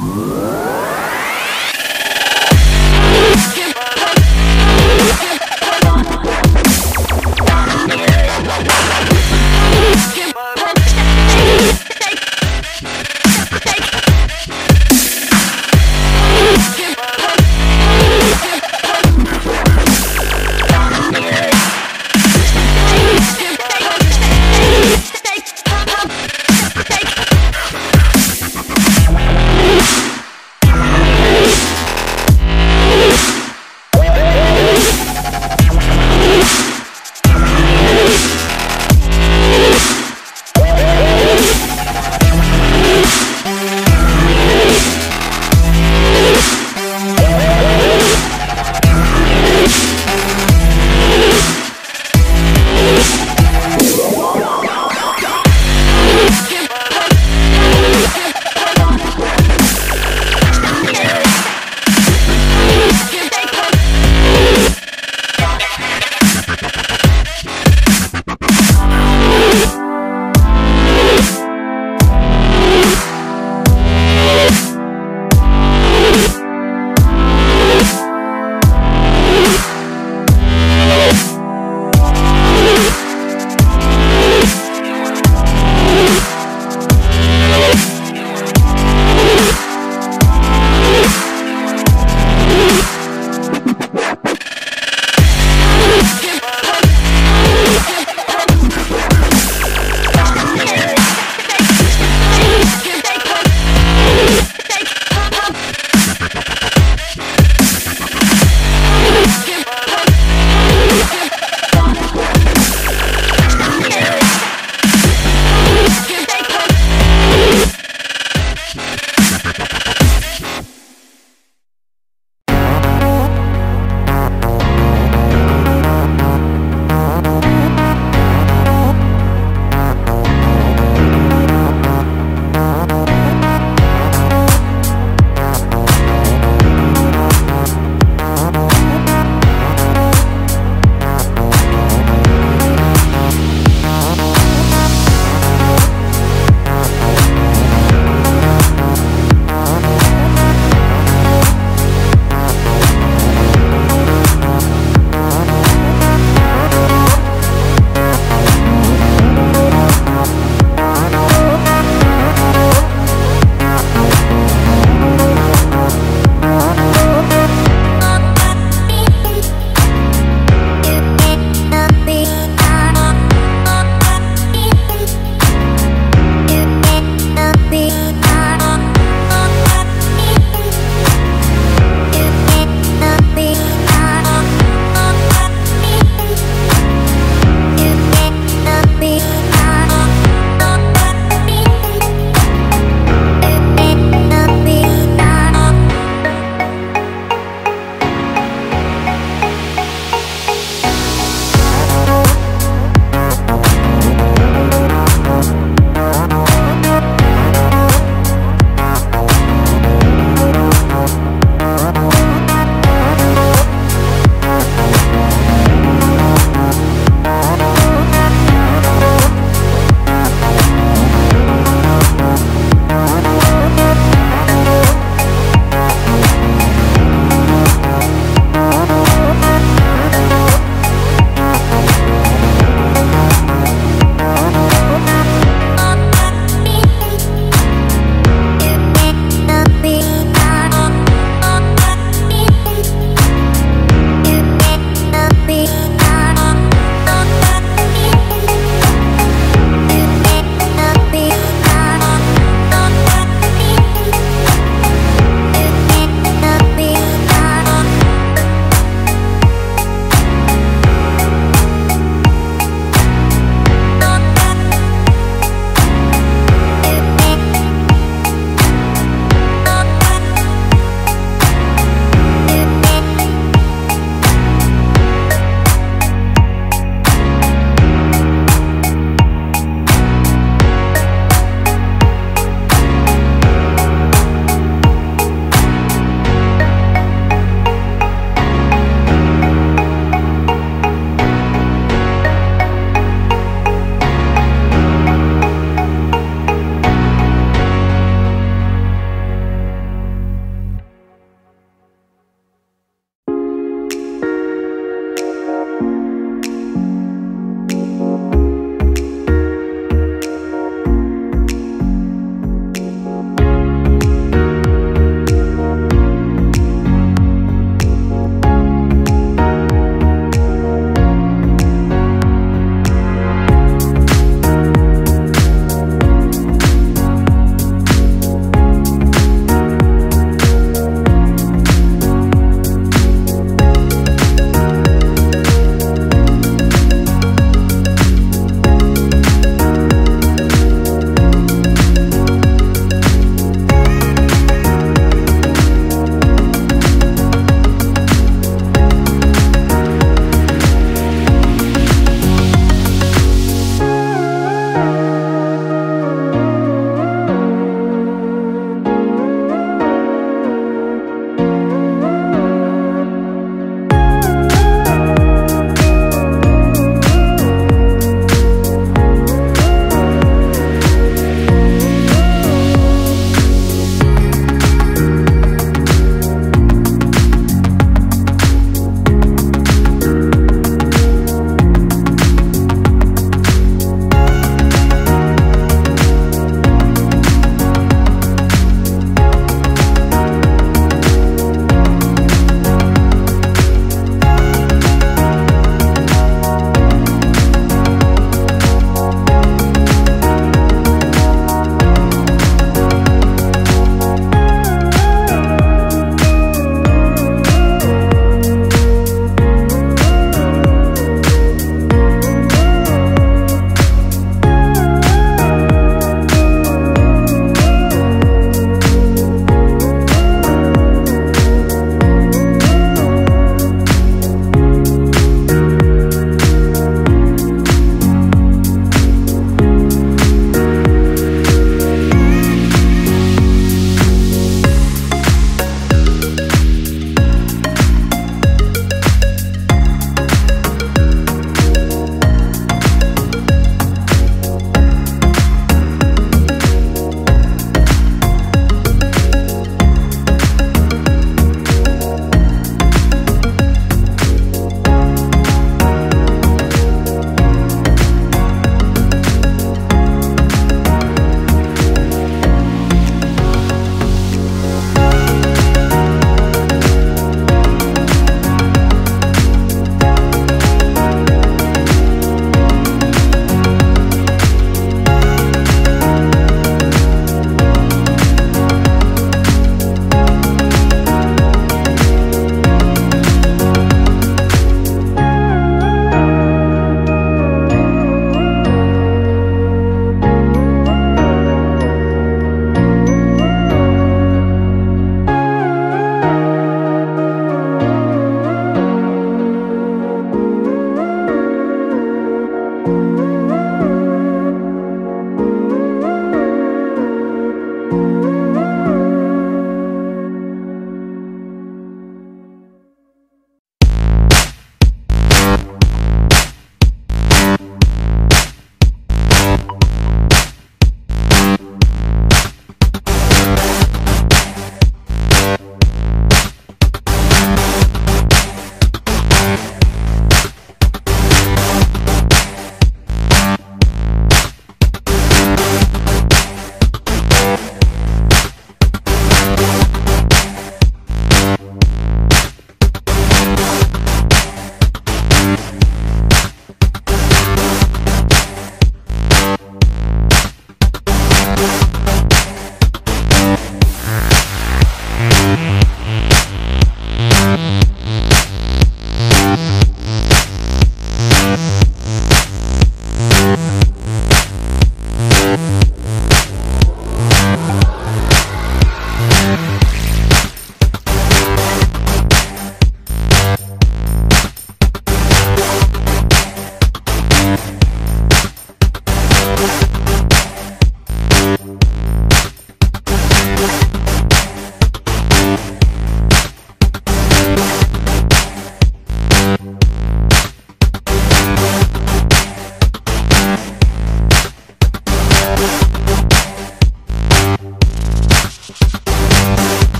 Música